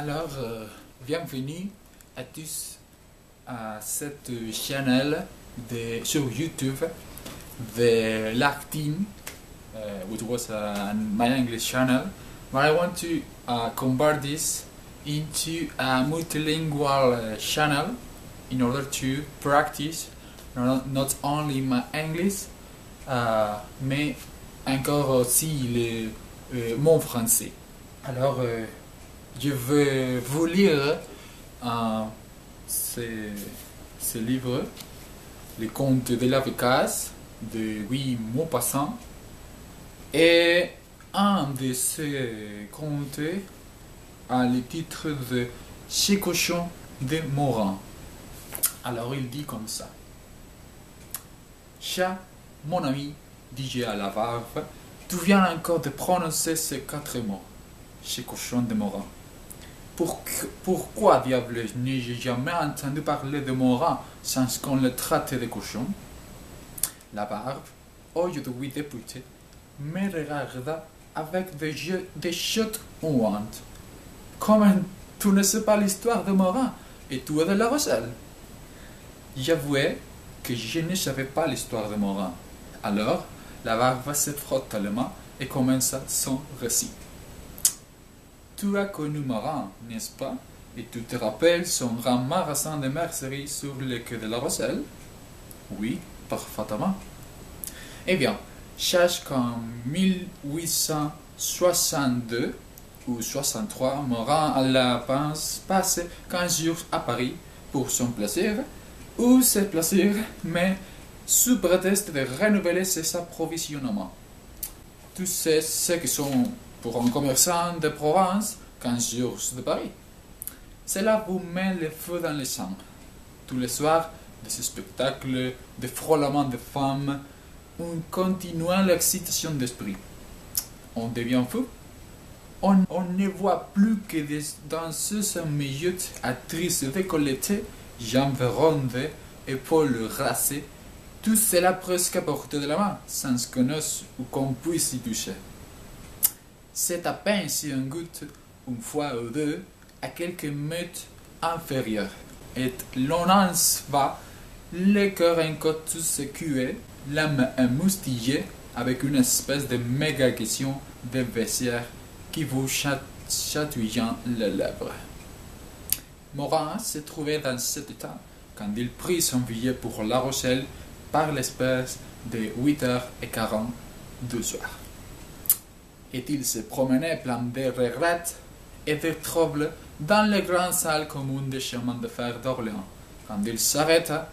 Alors, euh, bienvenue à tous à cette chaîne sur YouTube de l'Art Team, uh, which was uh, my English channel. But I want to uh, convert this into a multilingual uh, channel in order to practice not, only my English, uh, mais encore aussi le, euh, mon français. Alors, euh, je vais vous lire euh, ce, livre, Les contes de la Vécasse de Guy Maupassant. Et un de ces contes a le titre de Chez cochon de Morin. Alors il dit comme ça. Chat, mon ami, dis-je à la barbe, tu viens encore de prononcer ces quatre mots? Chez cochon de Morin. Pour- pourquoi, diable, n'ai-je jamais entendu parler de Morin sans qu'on le traite de cochon? La barbe, aujourd'hui députée, me regarda avec des yeux des chutes honte. Comment tu ne sais pas l'histoire de Morin et tu es de La Rochelle J'avouai que je ne savais pas l'histoire de Morin. Alors, la barbe se frotta les mains et commença son récit. Tu as connu Morin, n'est-ce pas? Et tu te rappelles son grand magasin de mercerie sur le quai de la Rochelle? Oui, parfaitement. Eh bien, sache qu'en 1862 ou 63, Morin alla pas- passer 15 jours à Paris pour son plaisir, ou ses plaisirs, mais sous prétexte de renouveler ses approvisionnements. Tu sais ce que sont pour un commerçant de province 15 jours de Paris. Cela vous met le feu dans le sang. Tous les soirs, des spectacles, des frôlements de femmes, une continuelle excitation d'esprit. On devient fou. On, ne voit plus que des danseuses minutes, actrices décolletées, jambes rondes, épaules racées, tout cela presque à portée de la main, sans qu'on ose ou qu'on puisse y toucher. C'est à peine si on goûte une fois ou deux à quelques mètres inférieurs. Et l'on en va, le cœur encore tout secoué, l'âme émoustillée, avec une espèce de méga question de vestiaire qui vous chat- chatouillant les lèvres. Morin se trouvait dans cet état quand il prit son billet pour La Rochelle par l'espèce de 8h40 du soir. Et il se promenait plein de regrets et de troubles dans les grandes salles communes des chemins de fer d'Orléans, quand il s'arrêta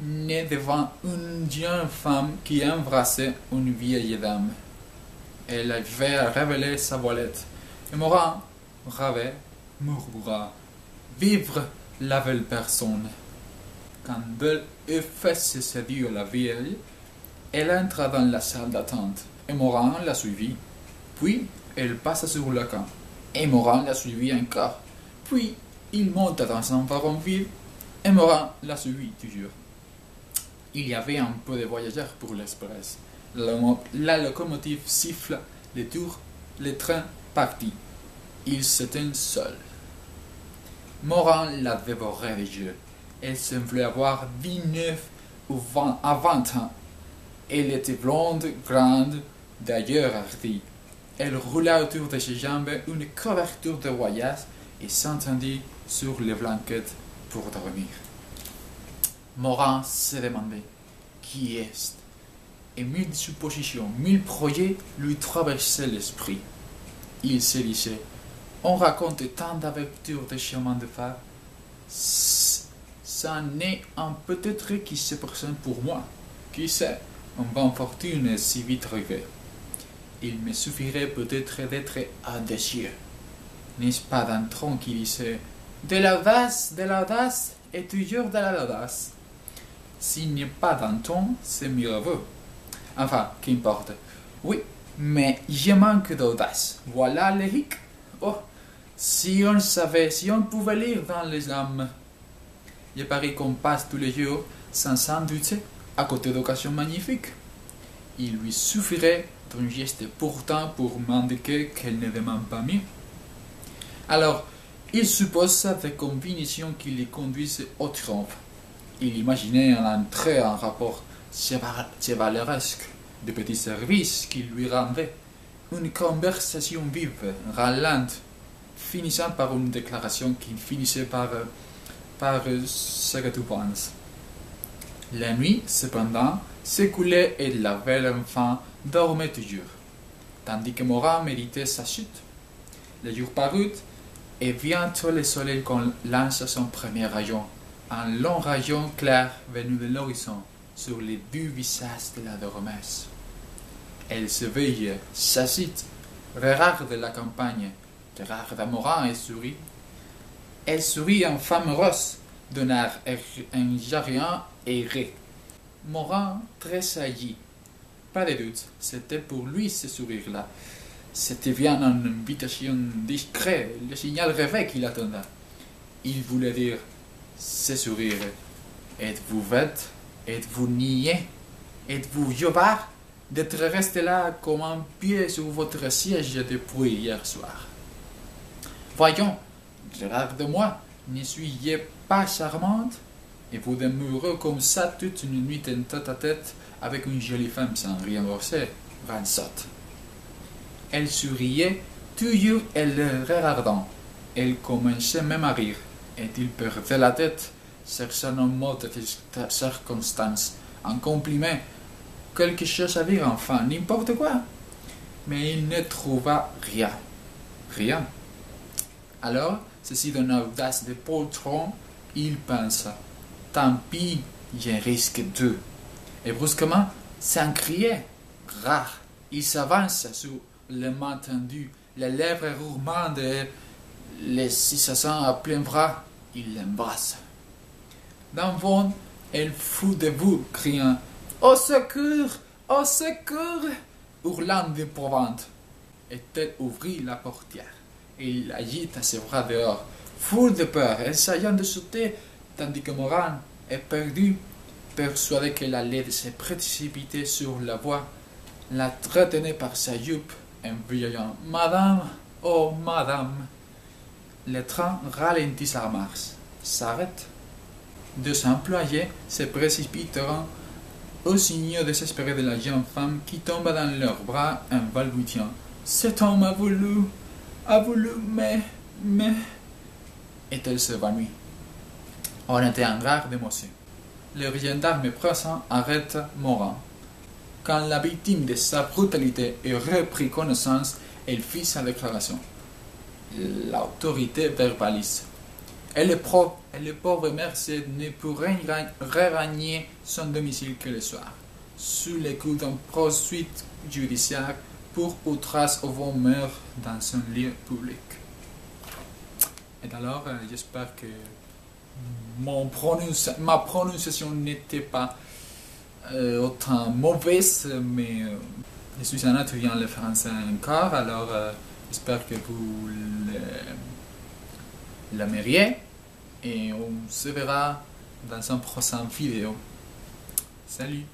né devant une jeune femme qui embrassait une vieille dame. Elle avait révélé sa voilette, et Morin rêvait, murmura, vivre la belle personne. Quand elle eut fait se séduire la vieille, elle entra dans la salle d'attente, et Morin la suivit. Puis, elle passa sur le camp, et Morin la suivit encore. Puis, il monta dans un wagon vide, et Morin la suivit toujours. Il y avait un peu de voyageurs pour l'express. La, locomotive siffla, les tours, le train partit. Il s'éteint seul. Morin la dévorait des yeux. Elle semblait avoir 19 ou 20 à 20 ans. Elle était blonde, grande, d'ailleurs hardie. Elle roula autour de ses jambes une couverture de voyage et s'entendit sur les blanquettes pour dormir. Morin se demandait qui est et mille suppositions, mille projets lui traversaient l'esprit. Il se disait On raconte tant d'aventures de chemin de fer. Ça n'est un peut-être qui se présente pour moi. Qui sait Une bonne fortune est si vite arrivée. Il me suffirait peut-être d'être audacieux. N'est-ce pas Dantron qui disait De l'audace, de l'audace et toujours de l'audace S'il n'y a pas Danton, c'est mieux. Enfin, qu'importe. Oui, mais je manque d'audace. Voilà le. Oh, si on savait, si on pouvait lire dans les âmes. Je parie qu'on passe tous les jours sans s'en douter à côté d'occasions magnifiques. Il lui suffirait d'un geste pourtant pour m'indiquer qu'elle ne demande pas mieux. Alors, Il suppose avec conviction qu'il les conduise au triomphe. Il imaginait un entrée en rapport chevaleresque de petits services qu'il lui rendait, une conversation vive, râlante, finissant par une déclaration qui finissait par, par ce que tu penses. La nuit, cependant, s'écoulait et la belle enfant dormait toujours, tandis que Morin méritait sa chute. Le jour parut, et bientôt le soleil lance son premier rayon, un long rayon clair venu de l'horizon, sur les deux visages de la dormeuse. Elle se veille, s'agite, regarde la campagne, regarde Morin et sourit. Elle sourit en femme rose, d'un air ingérien et ré. Morin tressaillit. Pas de doute, c'était pour lui ce sourire-là. C'était bien une invitation discrète, le signal rêvé qu'il attendait. Il voulait dire ce sourire. Êtes-vous bête? Êtes-vous niais? Êtes-vous jobard d'être resté là comme un pied sur votre siège depuis hier soir Voyons, regarde-moi, ne suis-je pas charmante Et vous demeurez comme ça toute une nuit en tête à tête avec une jolie femme sans rien verser, rançote. Elle souriait, toujours elle le regardant. Elle commençait même à rire, et il perdait la tête, cherchant un mot de circonstance, un compliment, quelque chose à dire, enfin, n'importe quoi. Mais il ne trouva rien. Rien. Alors, ceci d'une audace de poltron, il pensa Tant pis, j'ai risque deux. Et brusquement, sans crier, rare, il s'avance sur le main tendu, les lèvres gourmandes les six à plein bras, il l'embrasse. D'un bond, elle fut debout, criant Au secours Au secours hurlant d'épouvante. Et elle ouvrit la portière. Et il agita ses bras dehors, fou de peur, essayant de sauter, tandis que Moran, perdu, persuadé qu'elle allait se précipiter sur la voie, la retenait par sa jupe en vieillant Madame, oh Madame. Le train ralentit sa marche, s'arrête. Deux employés se précipiteront au signe désespéré de la jeune femme qui tombe dans leurs bras en balbutiant. Cet homme a voulu, a voulu, mais, mais. Et elle s'évanouit. On était en grave d'émotion. Le gendarme présent arrête Morin. Quand la victime de sa brutalité eut repris connaissance, elle fit sa déclaration. L'autorité verbalise. Et le, pauvre, et le pauvre Merced ne pourrait regagner son domicile que le soir, sous les coups d'un poursuite judiciaire pour outrage au mœurs dans un lieu public. Et alors, euh, j'espère que mon ma prononciation n'était pas euh, autant mauvaise, mais euh, je suis un étudiant le français encore, alors euh, j'espère que vous l'aimeriez et on se verra dans un prochain vidéo. Salut